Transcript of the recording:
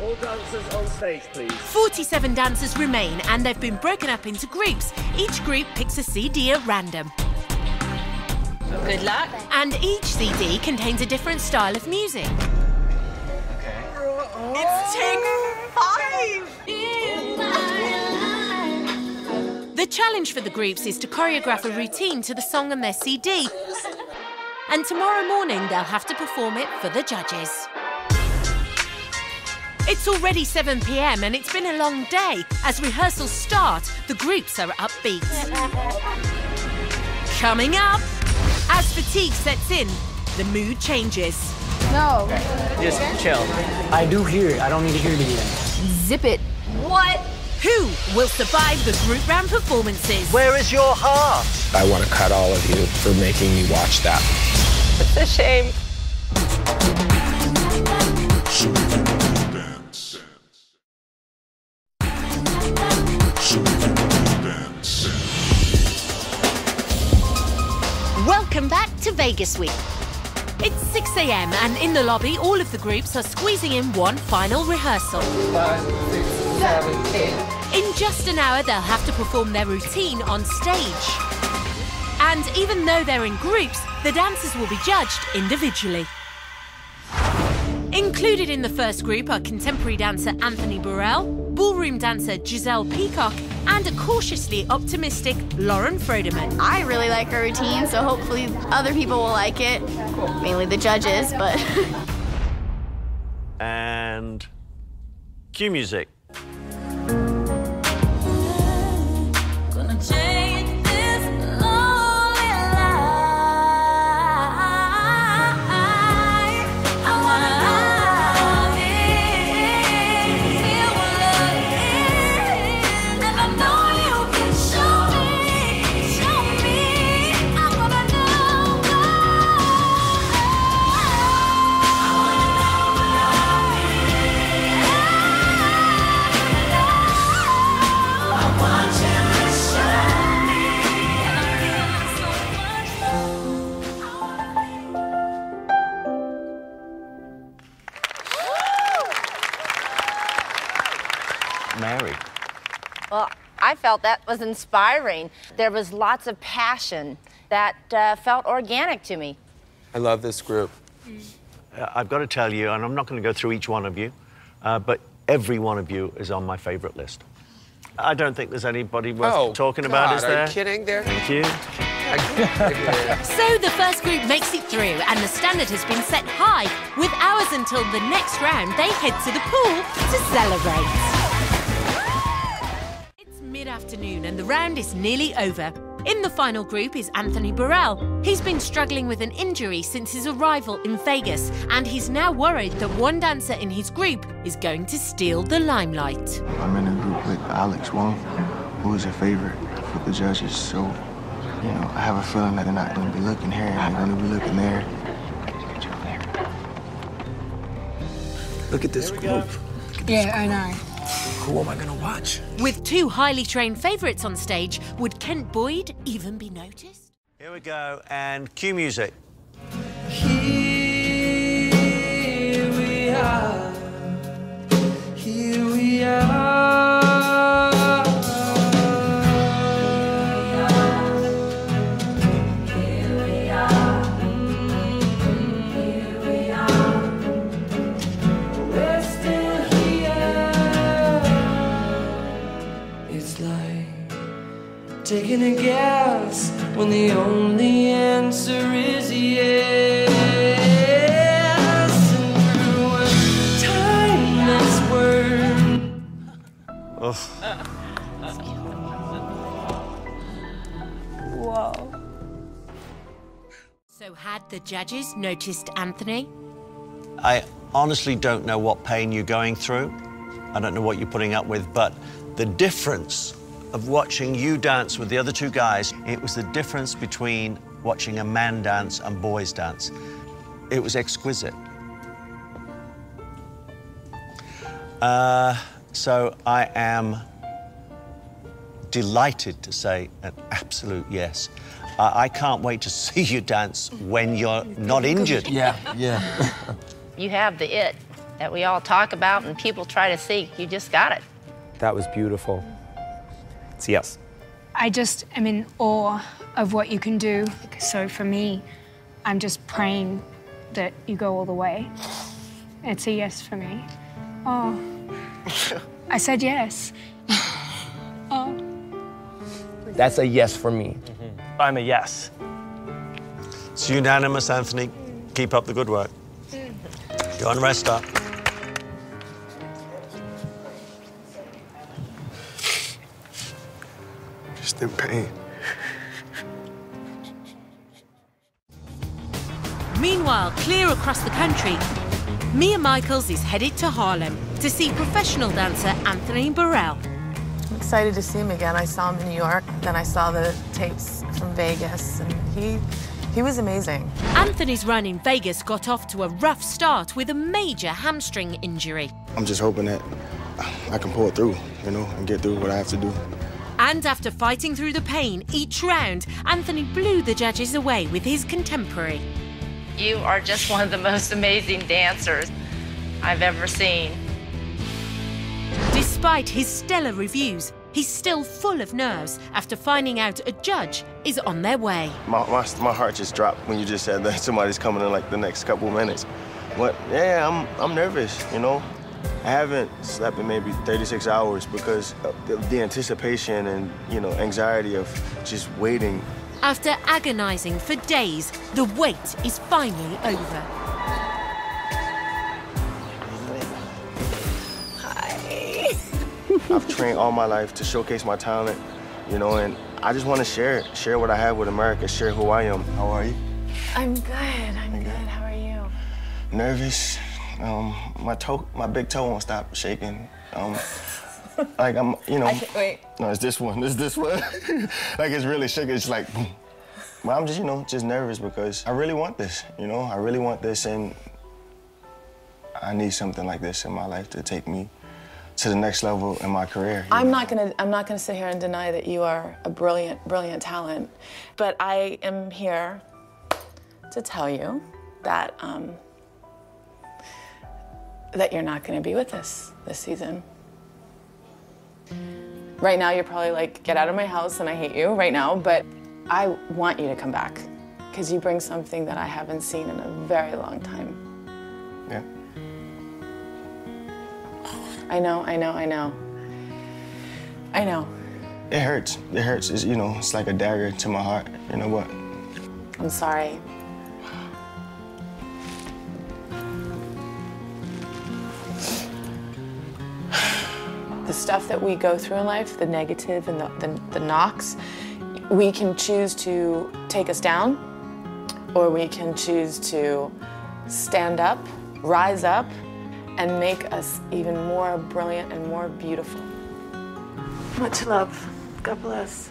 All dancers on stage, please. 47 dancers remain and they've been broken up into groups. Each group picks a CD at random. Good luck. And each CD contains a different style of music. Okay. It's take five. The challenge for the groups is to choreograph a routine to the song on their CD. And tomorrow morning they'll have to perform it for the judges. It's already 7 pm and it's been a long day. As rehearsals start, the groups are upbeat. Coming up, as fatigue sets in, the mood changes. No. Just chill. I do hear it. I don't need to hear it again. Zip it. What? Who will survive the group round performances? Where is your heart? I want to cut all of you for making me watch that. It's a shame. Welcome back to Vegas Week. It's 6 a.m. and in the lobby, all of the groups are squeezing in one final rehearsal. In just an hour, they'll have to perform their routine on stage. And even though they're in groups, the dancers will be judged individually. Included in the first group are contemporary dancer Anthony Burrell, ballroom dancer Giselle Peacock, and a cautiously optimistic Lauren Froderman. I really like her routine, so hopefully other people will like it. Mainly the judges, but. And cue music. I felt that was inspiring. There was lots of passion that uh, felt organic to me. I love this group. Uh, I've got to tell you, and I'm not going to go through each one of you, uh, but every one of you is on my favorite list. I don't think there's anybody worth oh, talking God, about, is are there? you kidding there? Thank you. So the first group makes it through, and the standard has been set high. With hours until the next round, they head to the pool to celebrate. It's mid afternoon, and the round is nearly over. In the final group is Anthony Burrell. He's been struggling with an injury since his arrival in Vegas, and he's now worried that one dancer in his group is going to steal the limelight. I'm in a group with Alex Wong, who is a favorite for the judges. So, you know, I have a feeling that they're not going to be looking here, and they're going to be looking there. Look at this group. Yeah, I know. Who am I gonna watch? With two highly trained favourites on stage, would Kent Boyd even be noticed? Here we go, and cue music. Here when the only answer is yes. And through a timeless word. Ugh. Whoa. So, had the judges noticed Anthony? I honestly don't know what pain you're going through. I don't know what you're putting up with, but the difference of watching you dance with the other two guys, it was the difference between watching a man dance and boys dance. It was exquisite. Uh, so I am delighted to say an absolute yes. I I can't wait to see you dance when you're not injured. Yeah, yeah. You have the it. that we all talk about and people try to seek. You just got it. That was beautiful. It's a yes. I just am in awe of what you can do. So for me, I'm just praying that you go all the way. It's a yes for me. Oh. I said yes. oh. That's a yes for me. Mm-hmm. I'm a yes. It's unanimous, Anthony. Keep up the good work. Mm. Go and rest up. Just in pain. Meanwhile, clear across the country, Mia Michaels is headed to Harlem to see professional dancer Anthony Burrell. I'm excited to see him again. I saw him in New York, then I saw the tapes from Vegas, and he he was amazing. Anthony's run in Vegas got off to a rough start with a major hamstring injury. I'm just hoping that I can pull it through, you know, and get through what I have to do. And after fighting through the pain each round, Anthony blew the judges away with his contemporary. You are just one of the most amazing dancers I've ever seen. Despite his stellar reviews, he's still full of nerves after finding out a judge is on their way. My, my, my heart just dropped when you just said that somebody's coming in like the next couple minutes. But yeah, I'm, I'm nervous, you know? I haven't slept in maybe 36 hours because of the, the anticipation and, you know, anxiety of just waiting. After agonizing for days, the wait is finally over. I've trained all my life to showcase my talent, you know, and I just want to share it, share what I have with America, share who I am. How are you? I'm good. I'm good. How are you? Nervous. Um, my toe, my big toe won't stop shaking. Um, like I'm, you know. Wait. No, it's this one. It's this one. like it's really shaking. It's like, boom. But I'm just, you know, just nervous because I really want this. You know, I really want this, and I need something like this in my life to take me to the next level in my career. I'm know? not gonna I'm not gonna sit here and deny that you are a brilliant, brilliant talent. But I am here to tell you that um, that you're not gonna be with us this season. Right now you're probably like, get out of my house and I hate you right now, but I want you to come back. Because you bring something that I haven't seen in a very long time. Yeah. I know, I know, I know. I know. It hurts. It hurts. It's, you know, it's like a dagger to my heart. You know what? I'm sorry. Stuff that we go through in life, the negative and the, the, the knocks, we can choose to take us down or we can choose to stand up, rise up, and make us even more brilliant and more beautiful. Much love. God bless.